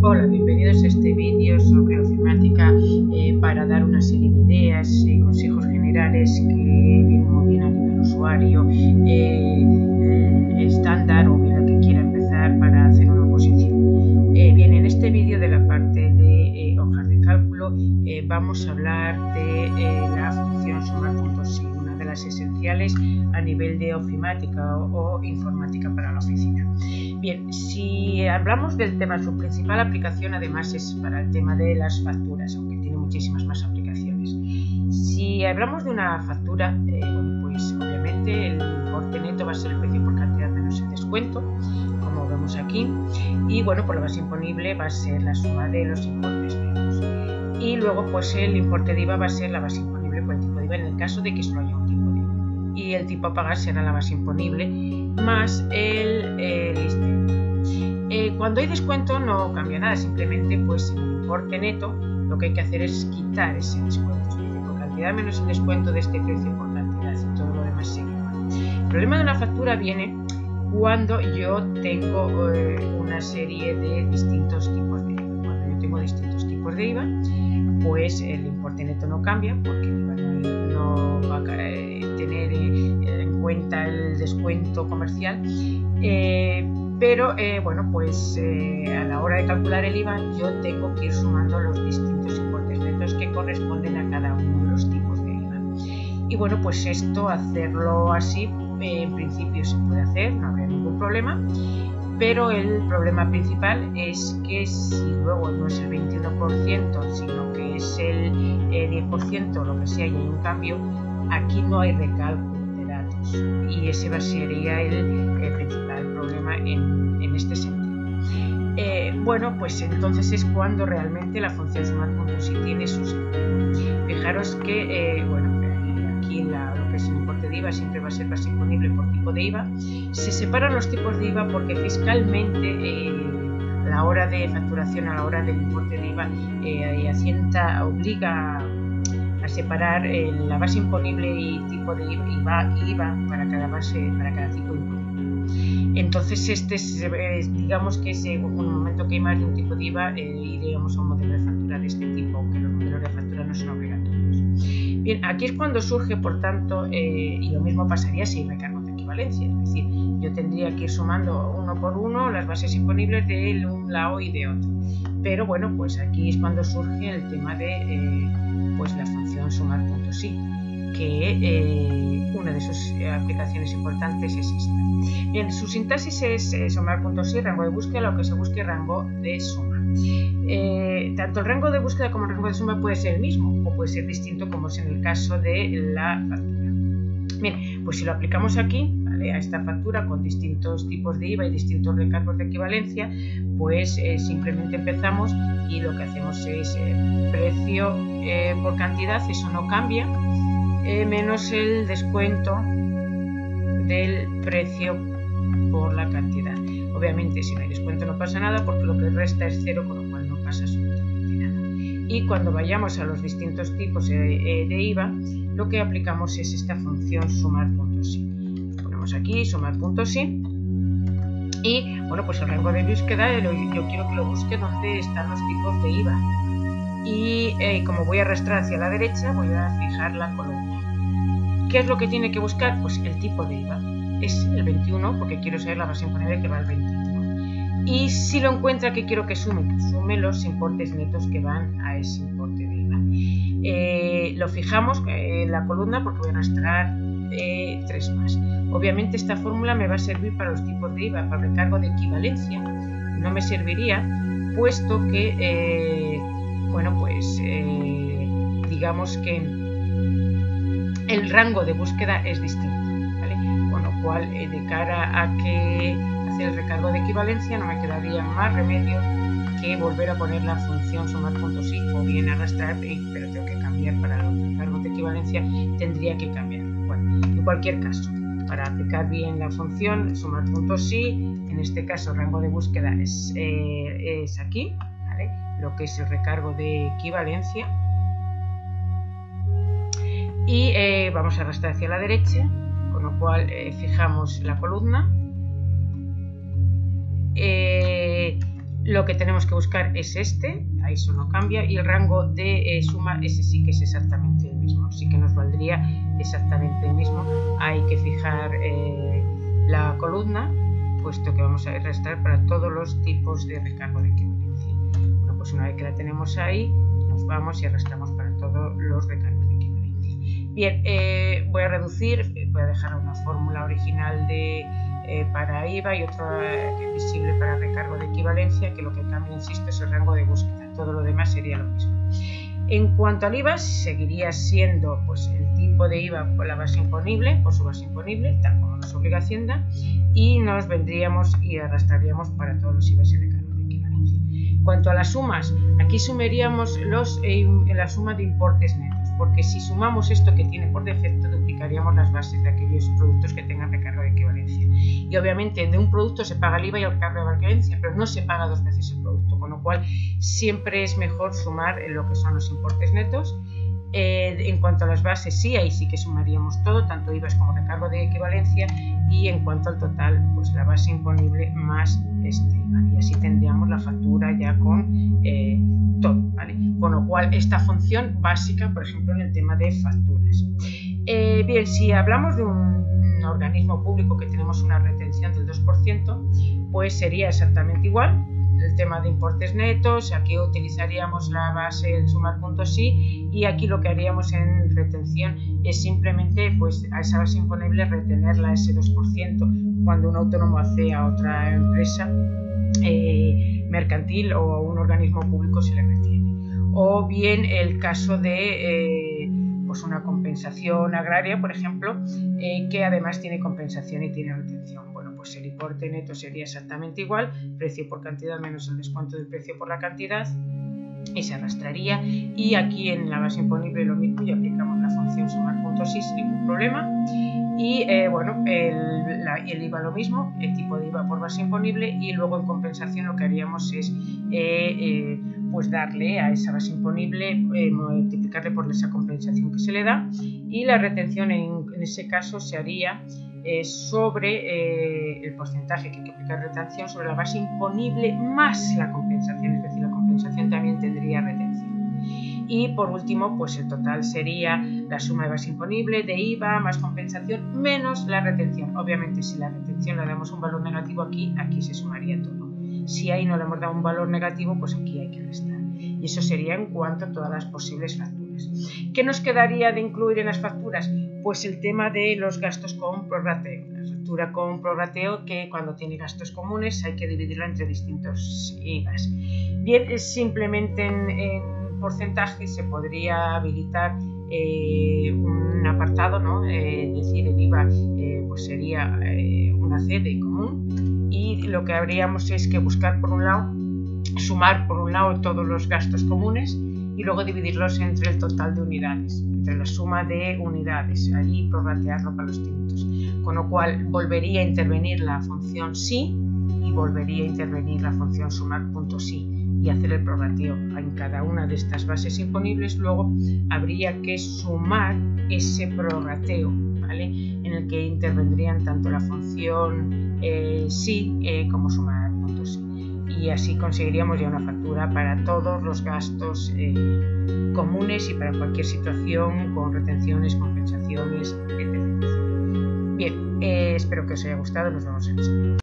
Hola, bienvenidos a este vídeo sobre ofimática eh, para dar una serie de ideas y consejos generales que vienen muy bien a nivel usuario eh, eh, estándar o bien el que quiera empezar para hacer una oposición. bien, en este vídeo de la parte de hojas de cálculo vamos a hablar de la función sumar.si, las esenciales a nivel de ofimática o informática para la oficina. Bien, si hablamos del tema, su principal aplicación además es para el tema de las facturas, aunque tiene muchísimas más aplicaciones. Si hablamos de una factura, eh, pues obviamente el importe neto va a ser el precio por cantidad menos el descuento, como vemos aquí, y bueno, por la base imponible va a ser la suma de los importes netos. Y luego pues el importe de IVA va a ser la base imponible por el tipo de IVA en el caso de que solo haya un tipo de IVA. Y el tipo a pagar será la base imponible más el, eh, cuando hay descuento no cambia nada, simplemente pues el importe neto lo que hay que hacer es quitar ese descuento, es decir, por cantidad menos el descuento de este precio por cantidad y todo lo demás sigue igual. El problema de una factura viene cuando yo tengo eh, una serie de distintos tipos de IVA. Cuando yo tengo distintos tipos de IVA, pues el importe neto no cambia porque no, va a tener eh, en cuenta el descuento comercial. Eh, pero eh, bueno, pues a la hora de calcular el IVA yo tengo que ir sumando los distintos importes netos que corresponden a cada uno de los tipos de IVA. Y bueno, pues esto, hacerlo así, en principio se puede hacer, no habría ningún problema pero el problema principal es que si luego no es el 21%, sino que es el 10% o lo que sea y hay un cambio, aquí no hay recálculo de datos y ese sería el, el principal problema en, en este sentido. Eh, bueno, pues entonces es cuando realmente la función sumar.si tiene su sentido. Fijaros que, eh, bueno, lo que es el importe de IVA siempre va a ser más disponible por tipo de IVA. Se separan los tipos de IVA porque fiscalmente eh, a la hora de facturación, a la hora del importe de IVA, eh, Hacienda obliga a separar eh, la base imponible y tipo de IVA, IVA para cada base, para cada tipo imponible. Entonces, este es, digamos que es un momento que hay más de un tipo de IVA, iríamos a un modelo de factura de este tipo, aunque los modelos de factura no son obligatorios. Bien, aquí es cuando surge, por tanto, eh, y lo mismo pasaría si hay recargos de equivalencia, es decir, yo tendría que ir sumando uno por uno las bases imponibles de un lado y de otro. Pero bueno, pues aquí es cuando surge el tema de eh, pues la función sumar.si, que eh, una de sus aplicaciones importantes es esta. Bien, su sintaxis es sumar.si, rango de búsqueda, lo que se busque rango de suma. Eh, tanto el rango de búsqueda como el rango de suma puede ser el mismo o puede ser distinto como es en el caso de la factura. Bien, pues si lo aplicamos aquí a esta factura con distintos tipos de IVA y distintos recargos de equivalencia, pues eh, simplemente empezamos y lo que hacemos es eh, precio por cantidad, eso no cambia, menos el descuento del precio por la cantidad. Obviamente si no hay descuento no pasa nada porque lo que resta es cero, con lo cual no pasa absolutamente nada. Y cuando vayamos a los distintos tipos de, IVA, lo que aplicamos es esta función sumar.si. Ponemos aquí sumar.si y bueno, pues el rango de búsqueda yo quiero que lo busque donde están los tipos de IVA. Y eh, como voy a arrastrar hacia la derecha, voy a fijar la columna. ¿Qué es lo que tiene que buscar? Pues el tipo de IVA es el 21 porque quiero saber la base imponible que va al 21. Y si lo encuentra, ¿qué quiero que sume? Pues sume los importes netos que van a ese importe de IVA. Eh, lo fijamos en la columna porque voy a arrastrar eh, tres más. Obviamente esta fórmula me va a servir para los tipos de IVA, para el recargo de equivalencia. No me serviría puesto que, eh, bueno, pues digamos que el rango de búsqueda es distinto cual eh, de cara a que hacer el recargo de equivalencia no me quedaría más remedio que volver a poner la función sumar.si o bien arrastrar, pero tengo que cambiar para los recargos de equivalencia, tendría que cambiar. En cualquier caso, para aplicar bien la función sumar.si, en este caso rango de búsqueda es, eh, es aquí, lo que es el recargo de equivalencia. Y eh, vamos a arrastrar hacia la derecha con lo cual eh, fijamos la columna. Eh, lo que tenemos que buscar es este, ahí eso no cambia, y el rango de suma, ese sí que es exactamente el mismo, así que nos valdría exactamente el mismo. Hay que fijar la columna, puesto que vamos a restar para todos los tipos de recargo de equivalencia. Bueno, pues una vez que la tenemos ahí, nos vamos y arrastramos para todos los recargos. Bien, eh, voy a reducir, voy a dejar una fórmula original de, eh, para IVA y otra visible para recargo de equivalencia, que lo que cambia, insisto, es el rango de búsqueda. Todo lo demás sería lo mismo. En cuanto al IVA, seguiría siendo pues, el tipo de IVA por la base imponible, por su base imponible, tal como nos obliga Hacienda, y nos vendríamos y arrastraríamos para todos los IVAs y recargos de equivalencia. En cuanto a las sumas, aquí sumaríamos los, eh, la suma de importes netos, porque si sumamos esto que tiene por defecto, duplicaríamos las bases de aquellos productos que tengan recargo de equivalencia. Y obviamente de un producto se paga el IVA y el recargo de equivalencia, pero no se paga dos veces el producto con lo cual siempre es mejor sumar lo que son los importes netos. Eh, en cuanto a las bases, sí, ahí sí que sumaríamos todo, tanto IVA como recargo de equivalencia, y en cuanto al total, pues la base imponible más este Y así tendríamos la factura ya con eh, todo, ¿vale? Con lo cual, esta función básica, por ejemplo, en el tema de facturas. Eh, bien, si hablamos de un organismo público que tenemos una retención del 2%, pues sería exactamente igual, el tema de importes netos, aquí utilizaríamos la base el sumar.si y aquí lo que haríamos en retención es simplemente pues a esa base imponible retenerla ese 2% cuando un autónomo hace a otra empresa eh, mercantil o a un organismo público se le retiene. O bien el caso de eh, pues una compensación agraria, por ejemplo, eh, que además tiene compensación y tiene retención pues el importe neto sería exactamente igual, precio por cantidad menos el descuento del precio por la cantidad y se arrastraría. Y aquí en la base imponible lo mismo y aplicamos la función sumar puntos sin ningún problema. Y eh, bueno el, IVA lo mismo el tipo de IVA por base imponible y luego en compensación lo que haríamos es eh, eh, pues darle a esa base imponible multiplicarle por esa compensación que se le da. Y la retención en, en ese caso se haría sobre eh, el porcentaje que hay que aplicar retención sobre la base imponible más la compensación, es decir, la compensación también tendría retención. Y por último, pues el total sería la suma de base imponible de IVA más compensación menos la retención. Obviamente, si la retención le damos un valor negativo aquí, aquí se sumaría todo. Si ahí no le hemos dado un valor negativo, pues aquí hay que restar. Y eso sería en cuanto a todas las posibles facturas. ¿Qué nos quedaría de incluir en las facturas? Pues el tema de los gastos con prorrateo. La factura con prorrateo que cuando tiene gastos comunes hay que dividirla entre distintos IVAs. Bien, simplemente en, porcentaje se podría habilitar eh, un apartado, ¿no? Eh, decir, el IVA eh, pues sería una sede común y lo que habríamos es que buscar por un lado, sumar por un lado todos los gastos comunes y luego dividirlos entre el total de unidades la suma de unidades, allí prorratearlo para los tintos. Con lo cual volvería a intervenir la función sí y volvería a intervenir la función sumar.sí y hacer el prorrateo en cada una de estas bases imponibles. Luego habría que sumar ese prorrateo, ¿vale? En el que intervendrían tanto la función eh, sí eh, como sumar.sí y así conseguiríamos ya una factura para todos los gastos eh, comunes y para cualquier situación con retenciones, compensaciones, etc. Bien, eh, espero que os haya gustado, nos vemos en el siguiente.